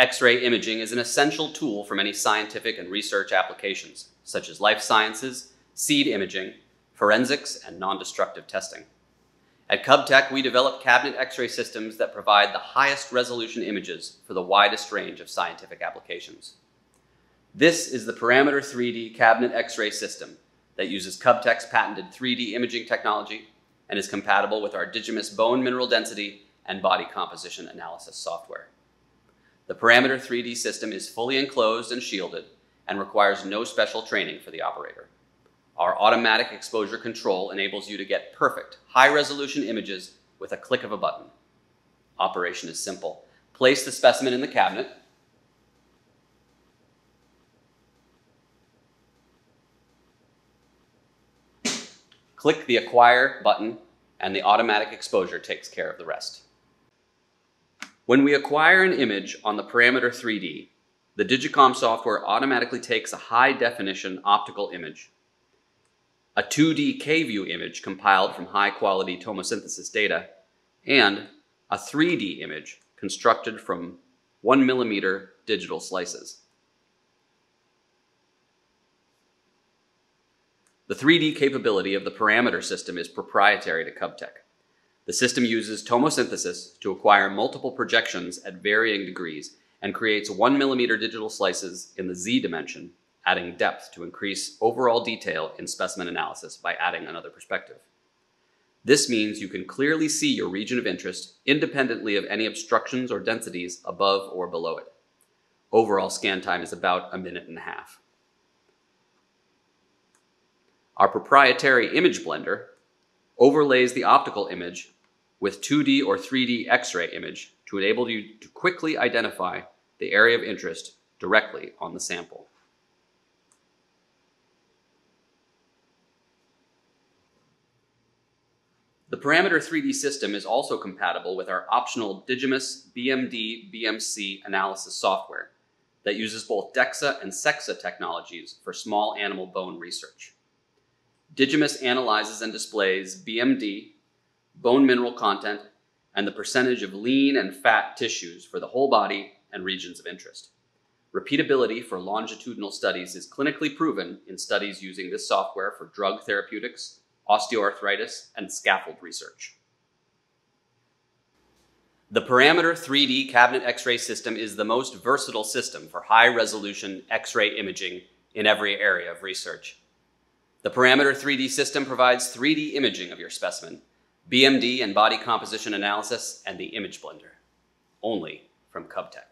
X-ray imaging is an essential tool for many scientific and research applications, such as life sciences, seed imaging, forensics, and non-destructive testing. At KUBTEC, we develop cabinet X-ray systems that provide the highest resolution images for the widest range of scientific applications. This is the Parameter 3D cabinet X-ray system that uses KUBTEC's patented 3D imaging technology and is compatible with our Digimus bone mineral density and body composition analysis software. The Parameter 3D system is fully enclosed and shielded and requires no special training for the operator. Our automatic exposure control enables you to get perfect, high-resolution images with a click of a button. Operation is simple. Place the specimen in the cabinet, click the Acquire button, and the automatic exposure takes care of the rest. When we acquire an image on the Parameter 3D, the Digicom software automatically takes a high-definition optical image, a 2D K-view image compiled from high-quality tomosynthesis data, and a 3D image constructed from 1 millimeter digital slices. The 3D capability of the parameter system is proprietary to KUBTEC. The system uses tomosynthesis to acquire multiple projections at varying degrees and creates 1 millimeter digital slices in the Z dimension, adding depth to increase overall detail in specimen analysis by adding another perspective. This means you can clearly see your region of interest independently of any obstructions or densities above or below it. Overall scan time is about a minute and a half. Our proprietary image blender overlays the optical image with 2D or 3D X-ray image to enable you to quickly identify the area of interest directly on the sample. The Parameter 3D system is also compatible with our optional Digimus BMD BMC analysis software that uses both DEXA and SEXA technologies for small animal bone research. Digimus analyzes and displays BMD, bone mineral content, and the percentage of lean and fat tissues for the whole body and regions of interest. Repeatability for longitudinal studies is clinically proven in studies using this software for drug therapeutics, osteoarthritis, and scaffold research. The Parameter 3D cabinet X-ray system is the most versatile system for high-resolution X-ray imaging in every area of research. The Parameter 3D system provides 3D imaging of your specimen, BMD and body composition analysis, and the image blender, only from KUBTEC.